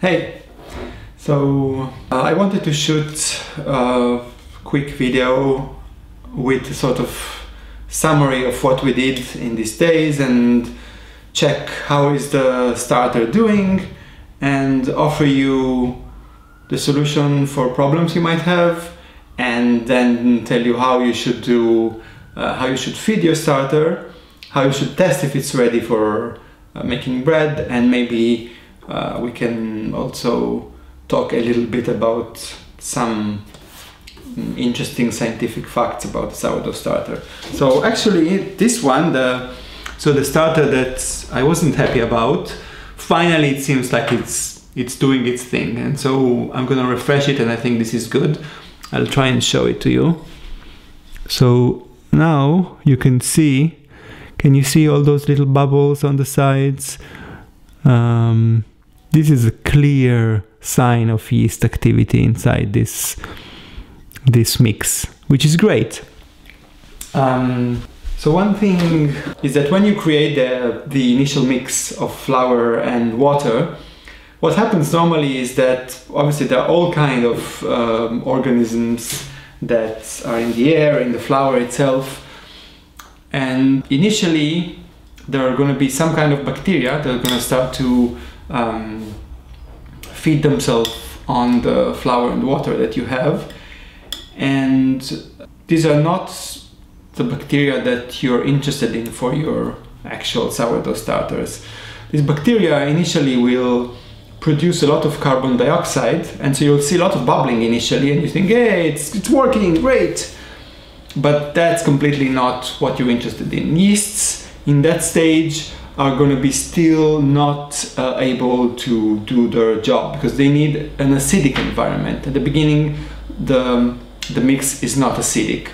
Hey, so uh, I wanted to shoot a quick video with a sort of summary of what we did in these days and check how is the starter doing and offer you the solution for problems you might have and then tell you how you should do uh, how you should feed your starter how you should test if it's ready for uh, making bread and maybe uh, we can also talk a little bit about some interesting scientific facts about the sourdough starter. So actually this one, the so the starter that I wasn't happy about, finally it seems like it's it's doing its thing and so I'm gonna refresh it and I think this is good. I'll try and show it to you. So now you can see, can you see all those little bubbles on the sides? Um, this is a clear sign of yeast activity inside this this mix, which is great. Um, so one thing is that when you create the, the initial mix of flour and water, what happens normally is that obviously there are all kind of um, organisms that are in the air, in the flour itself, and initially there are going to be some kind of bacteria that are going to start to um, feed themselves on the flour and water that you have. And these are not the bacteria that you're interested in for your actual sourdough starters. These bacteria initially will produce a lot of carbon dioxide and so you'll see a lot of bubbling initially and you think hey it's, it's working great but that's completely not what you're interested in yeasts in that stage are going to be still not uh, able to do their job because they need an acidic environment. At the beginning, the, the mix is not acidic.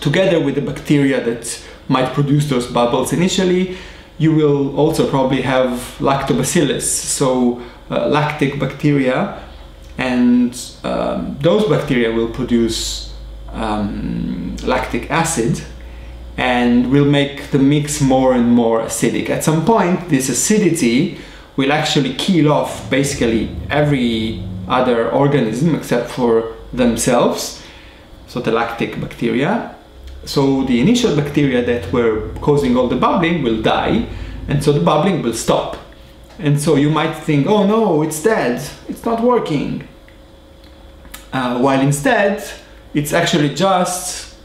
Together with the bacteria that might produce those bubbles initially, you will also probably have lactobacillus, so uh, lactic bacteria, and um, those bacteria will produce um, lactic acid, and will make the mix more and more acidic. At some point, this acidity will actually kill off basically every other organism except for themselves, so the lactic bacteria. So the initial bacteria that were causing all the bubbling will die, and so the bubbling will stop. And so you might think, oh no, it's dead, it's not working. Uh, while instead, it's actually just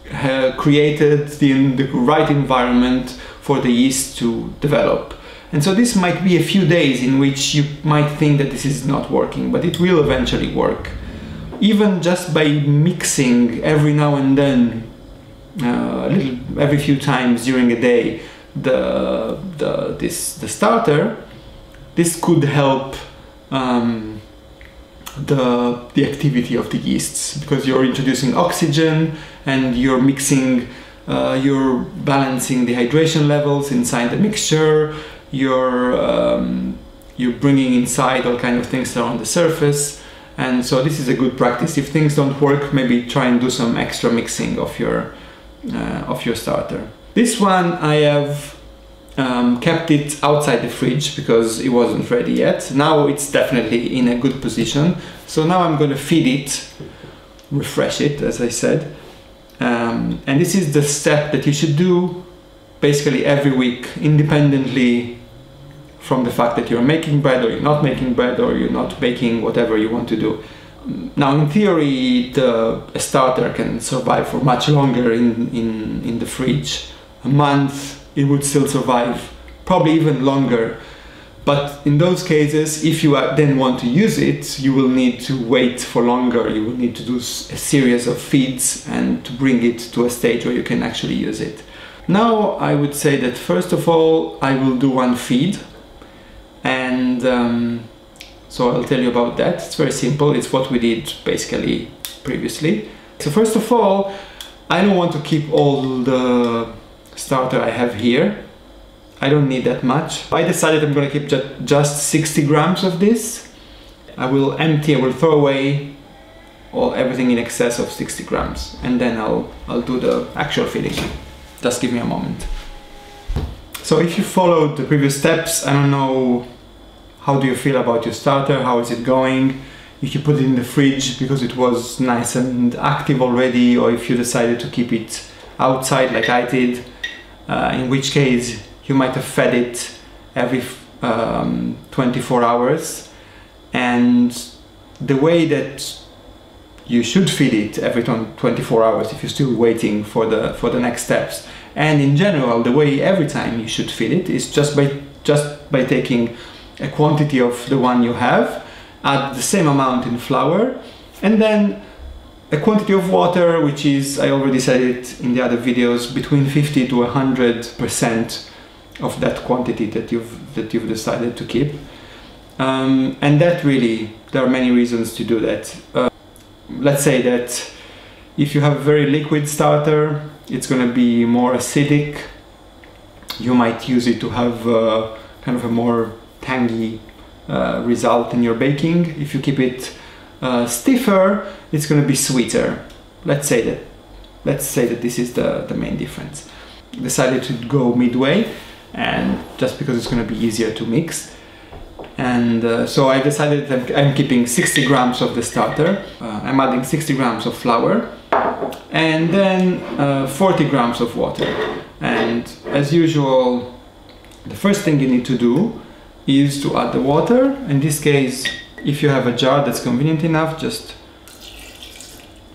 created the, the right environment for the yeast to develop. And so this might be a few days in which you might think that this is not working, but it will eventually work. Even just by mixing every now and then, uh, little, every few times during a day, the, the, this, the starter, this could help um, the, the activity of the yeasts because you're introducing oxygen and you're mixing, uh, you're balancing the hydration levels inside the mixture, you're, um, you're bringing inside all kind of things that are on the surface. And so this is a good practice. If things don't work, maybe try and do some extra mixing of your, uh, of your starter. This one I have um, kept it outside the fridge because it wasn't ready yet. Now it's definitely in a good position. So now I'm going to feed it, refresh it as I said. Um, and this is the step that you should do basically every week independently from the fact that you're making bread or you're not making bread or you're not baking whatever you want to do. Now in theory the starter can survive for much longer in, in, in the fridge. A month it would still survive, probably even longer but in those cases, if you then want to use it, you will need to wait for longer. You will need to do a series of feeds and to bring it to a stage where you can actually use it. Now, I would say that first of all, I will do one feed. And um, so I'll tell you about that. It's very simple. It's what we did basically previously. So first of all, I don't want to keep all the starter I have here I don't need that much. I decided I'm gonna keep just 60 grams of this. I will empty, I will throw away all everything in excess of 60 grams and then I'll, I'll do the actual filling. Just give me a moment. So if you followed the previous steps, I don't know how do you feel about your starter, how is it going, if you put it in the fridge because it was nice and active already, or if you decided to keep it outside like I did, uh, in which case you might have fed it every um, 24 hours. And the way that you should feed it every 24 hours if you're still waiting for the for the next steps. And in general, the way every time you should feed it is just by just by taking a quantity of the one you have, add the same amount in flour, and then a quantity of water, which is, I already said it in the other videos, between 50 to 100% of that quantity that you've, that you've decided to keep. Um, and that really, there are many reasons to do that. Uh, let's say that if you have a very liquid starter, it's going to be more acidic. You might use it to have uh, kind of a more tangy uh, result in your baking. If you keep it uh, stiffer, it's going to be sweeter. Let's say that. Let's say that this is the, the main difference. Decided to go midway, and just because it's going to be easier to mix. And uh, so I decided that I'm keeping 60 grams of the starter. Uh, I'm adding 60 grams of flour and then uh, 40 grams of water. And as usual, the first thing you need to do is to add the water. In this case, if you have a jar that's convenient enough, just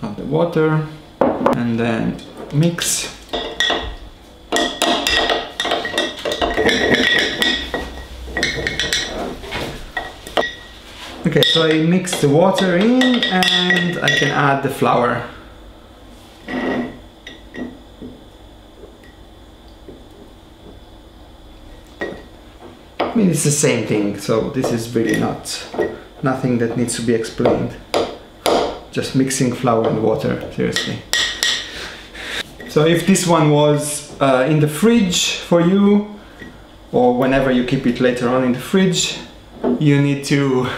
add the water and then mix. Okay, so I mix the water in and I can add the flour. I mean, it's the same thing, so this is really not nothing that needs to be explained. Just mixing flour and water, seriously. So if this one was uh, in the fridge for you, or whenever you keep it later on in the fridge, you need to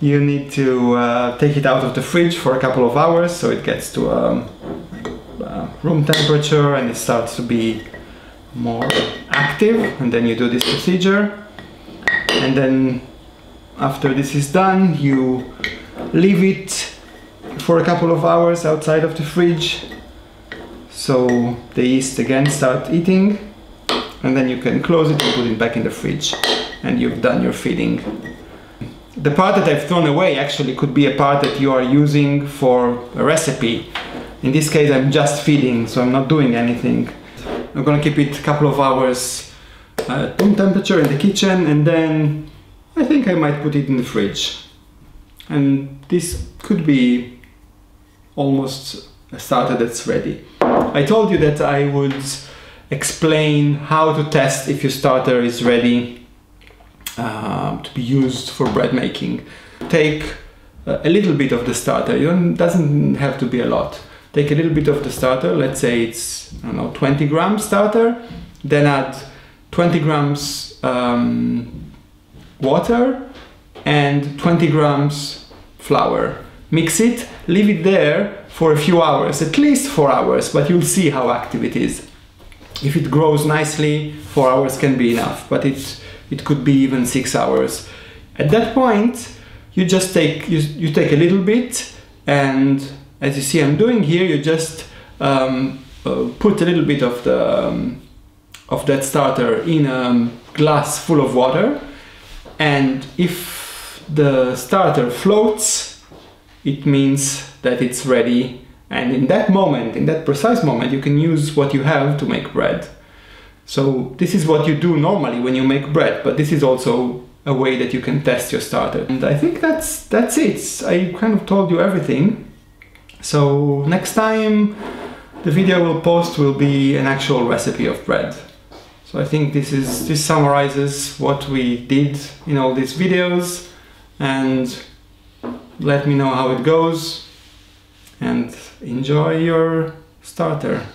you need to uh, take it out of the fridge for a couple of hours so it gets to um, uh, room temperature and it starts to be more active and then you do this procedure and then after this is done you leave it for a couple of hours outside of the fridge. So the yeast again start eating and then you can close it and put it back in the fridge and you've done your feeding. The part that I've thrown away actually could be a part that you are using for a recipe. In this case I'm just feeding so I'm not doing anything. I'm gonna keep it a couple of hours at room temperature in the kitchen and then I think I might put it in the fridge. And this could be almost a starter that's ready. I told you that I would explain how to test if your starter is ready uh, to be used for bread making. Take a little bit of the starter, it doesn't have to be a lot take a little bit of the starter, let's say it's, I don't know, 20 grams starter, then add 20 grams um, water and 20 grams flour. Mix it, leave it there for a few hours, at least four hours, but you'll see how active it is. If it grows nicely, four hours can be enough, but it, it could be even six hours. At that point, you just take, you, you take a little bit and as you see I'm doing here, you just um, uh, put a little bit of the um, of that starter in a glass full of water and if the starter floats it means that it's ready and in that moment, in that precise moment, you can use what you have to make bread. So this is what you do normally when you make bread, but this is also a way that you can test your starter. And I think that's that's it. I kind of told you everything. So next time the video we'll post will be an actual recipe of bread. So I think this is this summarizes what we did in all these videos and let me know how it goes and enjoy your starter.